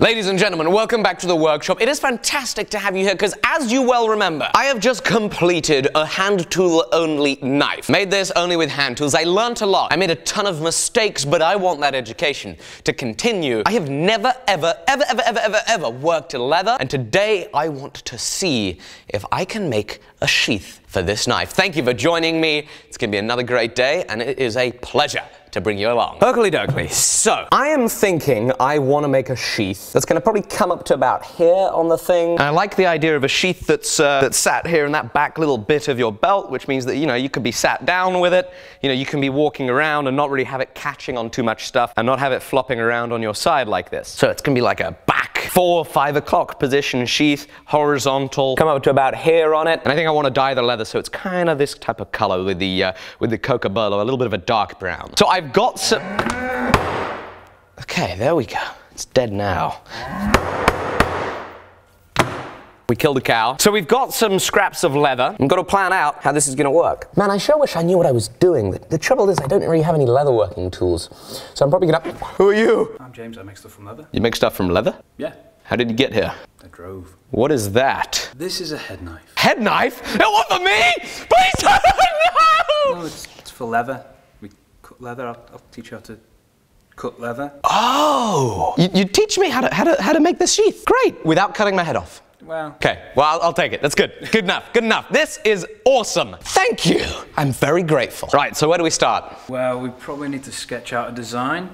Ladies and gentlemen, welcome back to the workshop. It is fantastic to have you here because, as you well remember, I have just completed a hand tool only knife. Made this only with hand tools. I learnt a lot. I made a ton of mistakes, but I want that education to continue. I have never, ever, ever, ever, ever, ever, ever worked leather, and today I want to see if I can make a sheath for this knife. Thank you for joining me. It's going to be another great day, and it is a pleasure to bring you along. Oakley dokley. So, I am thinking I want to make a sheath that's going to probably come up to about here on the thing. And I like the idea of a sheath that's, uh, that's sat here in that back little bit of your belt, which means that, you know, you could be sat down with it, you know, you can be walking around and not really have it catching on too much stuff and not have it flopping around on your side like this. So it's going to be like a back four, five o'clock position sheath, horizontal, come up to about here on it. And I think I want to dye the leather so it's kind of this type of color with the, uh, with the Cocobolo, a little bit of a dark brown. So I've got some... Okay, there we go. It's dead now. We killed a cow. So we've got some scraps of leather. I've got to plan out how this is going to work. Man, I sure wish I knew what I was doing. The, the trouble is I don't really have any leather working tools. So I'm probably going to... Who are you? I'm James, I make stuff from leather. You make stuff from leather? Yeah, How did you get here? I drove. What is that? This is a head knife. Head knife? It was for me! Please! No! No, it's, it's for leather. We cut leather. I'll, I'll teach you how to cut leather. Oh! You, you teach me how to, how, to, how to make this sheath. Great! Without cutting my head off. Well, Okay, well, I'll, I'll take it. That's good. Good enough. Good enough. This is awesome. Thank you. I'm very grateful. Right, so where do we start? well, we probably need to sketch out a design.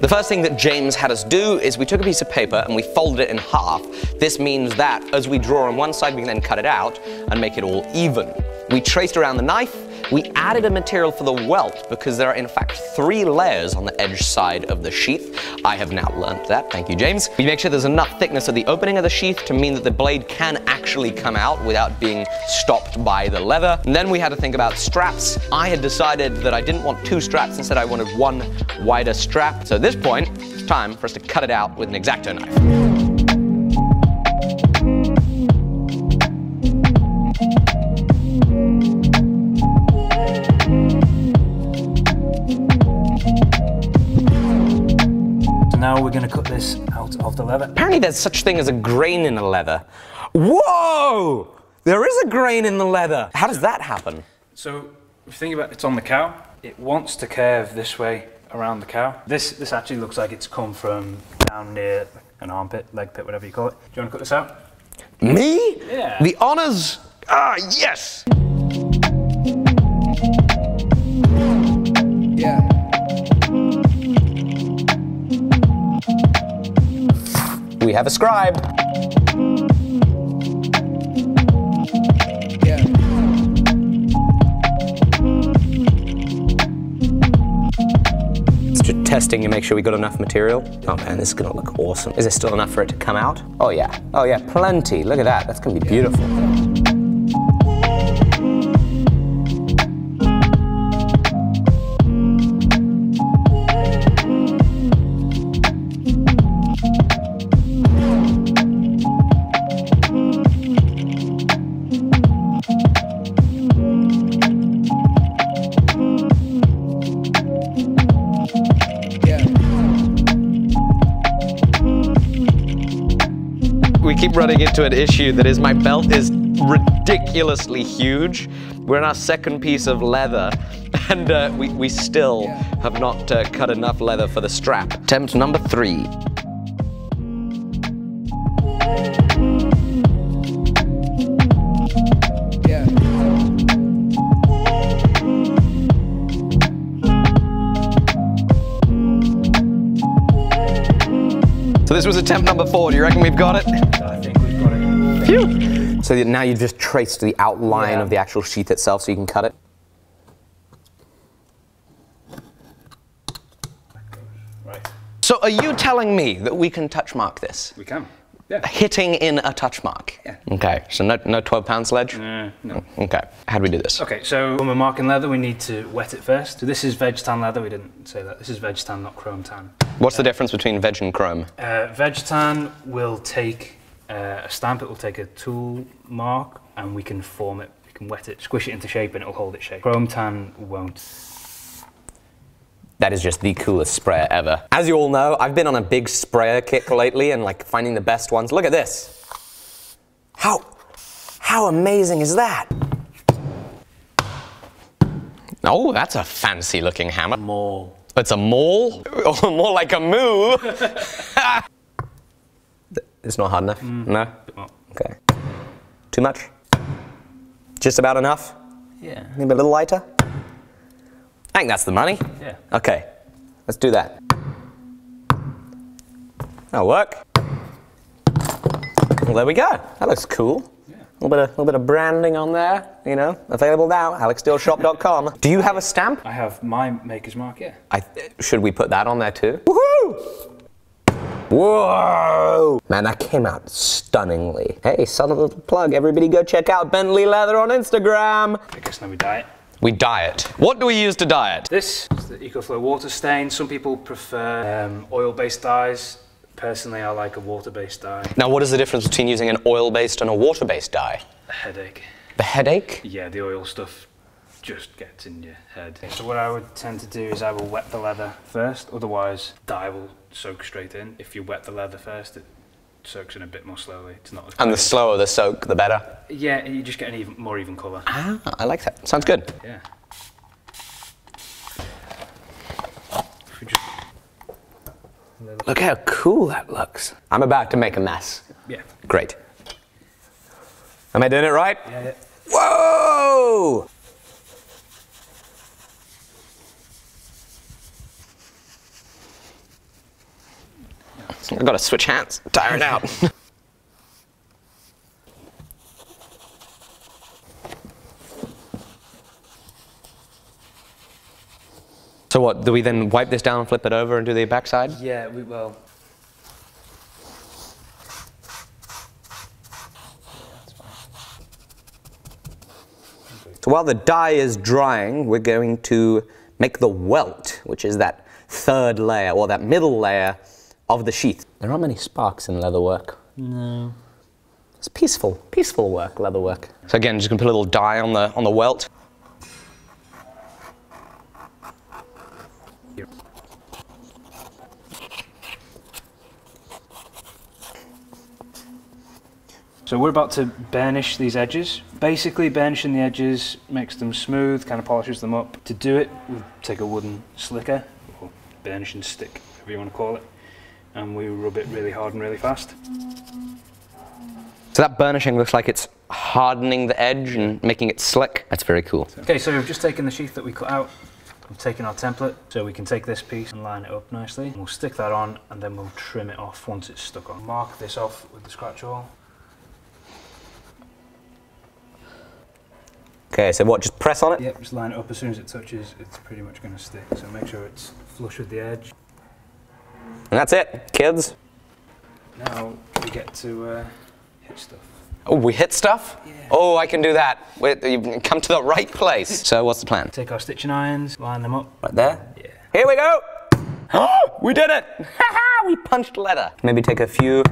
The first thing that James had us do is we took a piece of paper and we folded it in half. This means that as we draw on one side, we can then cut it out and make it all even. We traced around the knife. We added a material for the welt because there are in fact three layers on the edge side of the sheath. I have now learnt that, thank you James. We make sure there's enough thickness at the opening of the sheath to mean that the blade can actually come out without being stopped by the leather. And then we had to think about straps. I had decided that I didn't want two straps, instead I wanted one wider strap. So at this point, it's time for us to cut it out with an X-Acto knife. Now we're going to cut this out of the leather. Apparently there's such thing as a grain in the leather. Whoa! There is a grain in the leather. How does that happen? So if you think about it, it's on the cow. It wants to curve this way around the cow. This this actually looks like it's come from down near an armpit, leg pit, whatever you call it. Do you want to cut this out? Me? Yeah. The honors? Ah, yes! We have a scribe. It's just testing to make sure we got enough material. Oh man, this is gonna look awesome. Is there still enough for it to come out? Oh yeah. Oh yeah, plenty. Look at that. That's gonna be beautiful. Into an issue that is my belt is ridiculously huge. We're in our second piece of leather and uh, we, we still have not uh, cut enough leather for the strap. Attempt number three. So this was attempt number four. Do you reckon we've got it? Phew. So now you've just traced the outline Yeah. of the actual sheath itself so you can cut it. Right. So are you telling me that we can touch mark this? We can. Yeah. Hitting in a touch mark? Yeah. Okay, so no, no 12 pound sledge? Uh, no. Okay, how do we do this? Okay, so when we're marking leather, we need to wet it first. So this is veg tan leather. We didn't say that. This is veg tan, not chrome tan. What's the difference between veg and chrome? Uh, veg tan will take uh, a stamp. It will take a tool mark, and we can form it. We can wet it, squish it into shape, and it will hold its shape. Chrome tan won't. That is just the coolest sprayer ever. As you all know, I've been on a big sprayer kick lately and like finding the best ones. Look at this. How, how amazing is that? Oh, that's a fancy looking hammer. More. It's a mole? Or more like a moo? it's not hard enough? Mm. No? Okay. Too much? Just about enough? yeah. Maybe a little lighter? I think that's the money. Yeah. Okay, let's do that. That'll work. Well, there we go. That looks cool. A little bit, of, little bit of branding on there, you know. Available now, alecsteeleshop.com. Do you have a stamp? I have my maker's mark, yeah. I, should we put that on there too? Woohoo! Whoa! Man, that came out stunningly. Hey, subtle little plug. Everybody go check out Bentley Leather on Instagram. I guess now we dye it. We dye it. What do we use to dye it? This is the Eco-Flo water stain. Some people prefer um, oil-based dyes. Personally, I like a water-based dye. Now, what is the difference between using an oil-based and a water-based dye? A headache. The headache? Yeah, the oil stuff just gets in your head. So what I would tend to do is I will wet the leather first, otherwise dye will soak straight in. If you wet the leather first, it soaks in a bit more slowly. It's not as And the slower the soak, the better. Yeah, you just get an even more even colour. Ah, I like that. Sounds good. Yeah. If we just, Look how cool that looks. I'm about to make a mess. yeah. Great. Am I doing it right? Yeah, yeah. Whoa! I've got to switch hands. Tire it out. so what? Do we then wipe this down, and flip it over, and do the backside? Yeah, we will. So while the dye is drying, we're going to make the welt, which is that third layer, or that middle layer of the sheath. There aren't many sparks in leather work. No. It's peaceful, peaceful work, leather work. So again, just gonna put a little dye on the on the welt. So we're about to burnish these edges. Basically, burnishing the edges makes them smooth, kind of polishes them up. To do it, we take a wooden slicker, or burnishing stick, whatever you want to call it, and we rub it really hard and really fast. So that burnishing looks like it's hardening the edge and making it slick. That's very cool. Okay, so we've just taken the sheath that we cut out. We've taken our template, so we can take this piece and line it up nicely. We'll stick that on, and then we'll trim it off once it's stuck on. Mark this off with the scratch awl. Okay, so what, just press on it? Yep, just line it up as soon as it touches, it's pretty much going to stick. So make sure it's flush with the edge. And that's it, kids. Now we get to uh, hit stuff. Oh, we hit stuff? Yeah. Oh, I can do that. You've come to the right place. So what's the plan? Take our stitching irons, line them up. Right there? Yeah. Here we go! we did it! we punched leather. Maybe take a few.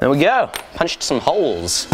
There we go. Punched some holes.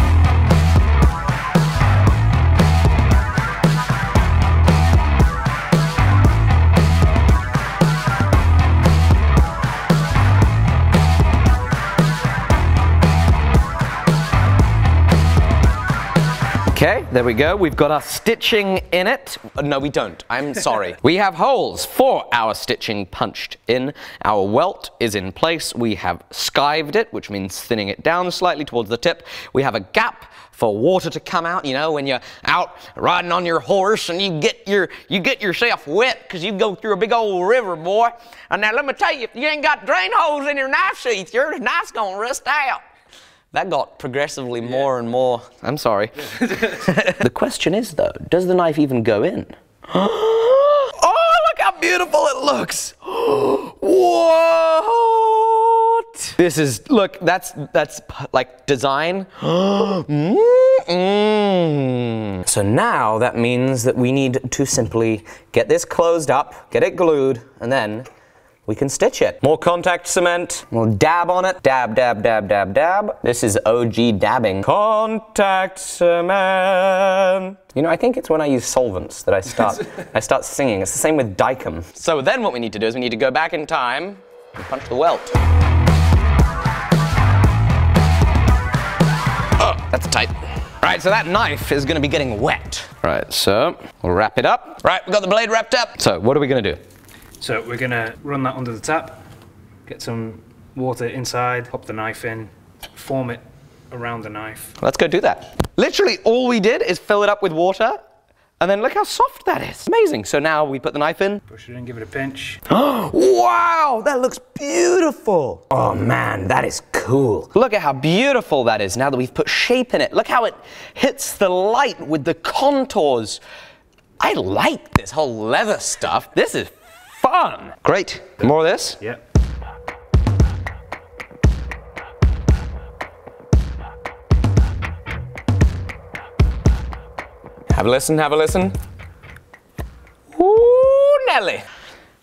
Okay, there we go. We've got our stitching in it. No, we don't. I'm sorry. we have holes for our stitching punched in. Our welt is in place. We have skived it, which means thinning it down slightly towards the tip. We have a gap for water to come out. You know, when you're out riding on your horse and you get your you get yourself wet because you go through a big old river, boy. And now let me tell you, if you ain't got drain holes in your knife sheath, your knife's gonna rust out. That got progressively more and more. I'm sorry. the question is, though, does the knife even go in? oh, look how beautiful it looks! what? This is look. That's that's like design. Mm-mm. So now that means that we need to simply get this closed up, get it glued, and then we can stitch it. More contact cement. We'll dab on it. Dab, dab, dab, dab, dab. This is OG dabbing. Contact cement. You know, I think it's when I use solvents that I start I start singing. It's the same with Dykem. So then what we need to do is we need to go back in time and punch the welt. Oh, that's tight. Right, so that knife is gonna be getting wet. Right, so we'll wrap it up. Right, we've got the blade wrapped up. So what are we gonna do? So we're gonna run that under the tap, get some water inside, pop the knife in, form it around the knife. Let's go do that. Literally, all we did is fill it up with water, and then look how soft that is. Amazing. So now we put the knife in. Push it in, give it a pinch. Oh, wow, that looks beautiful. Oh man, that is cool. Look at how beautiful that is now that we've put shape in it. Look how it hits the light with the contours. I like this whole leather stuff. This is fun. Great. More of this? Yep. Have a listen, have a listen. Ooh, Nelly.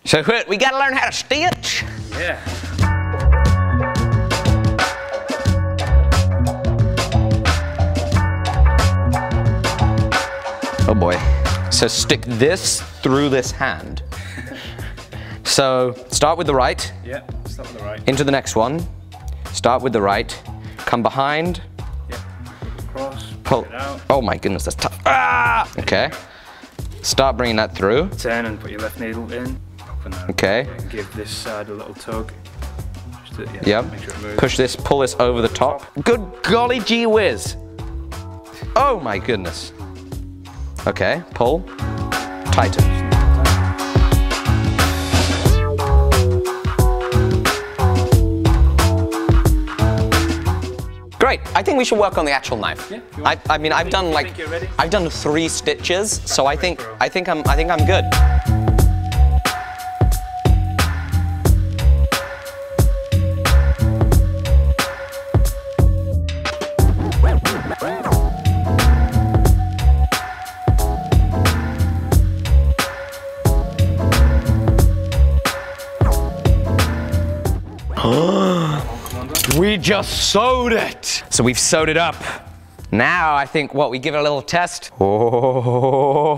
So what, we gotta learn how to stitch? Yeah. Oh boy. So stick this through this hand. So start with the right, Yep. Start with the right. into the next one. Start with the right, come behind, Yep. Cross. pull. It out. Oh my goodness, that's tough. Ah! Okay. Start bringing that through. Turn and put your left needle in. Open that. Okay. Give this side a little tug. Just to, yeah, Yep. Make sure it moves. Push this, pull this over the top. Good golly gee whiz. Oh my goodness. Okay, pull. Tighten. Great. I think we should work on the actual knife. Yeah, I, I mean, I've done like think you're ready? I've done three stitches, so I think. I think I'm I think I'm good. Just sewed it. So we've sewed it up. Now I think what we give it a little test. Oh,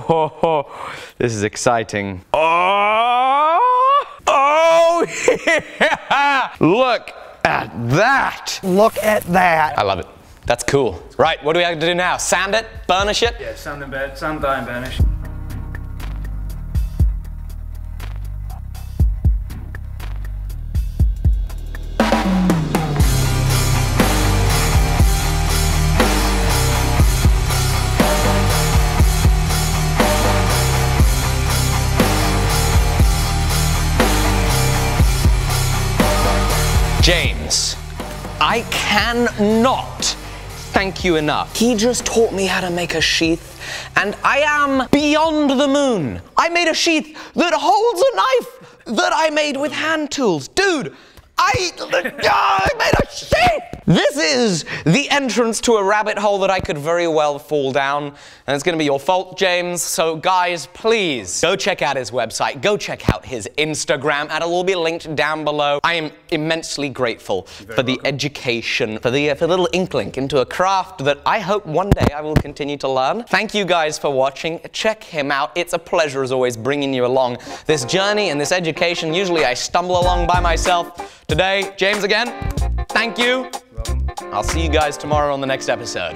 this is exciting. Oh, oh yeah! Look at that. Look at that. I love it. That's cool. Right, what do we have to do now? Sand it, burnish it. Yeah, sand and burn, sand, dye and burnish. James, I cannot thank you enough. He just taught me how to make a sheath, and I am beyond the moon. I made a sheath that holds a knife that I made with hand tools. Dude, I, I made a sheath! This is the entrance to a rabbit hole that I could very well fall down, and it's gonna be your fault, James. So, guys, please go check out his website, go check out his Instagram, and it'll all be linked down below. I am immensely grateful for the education, for the, uh, for the little inkling into a craft that I hope one day I will continue to learn. Thank you guys for watching. Check him out. It's a pleasure, as always, bringing you along this journey and this education. Usually I stumble along by myself. Today, James again, thank you. I'll see you guys tomorrow on the next episode.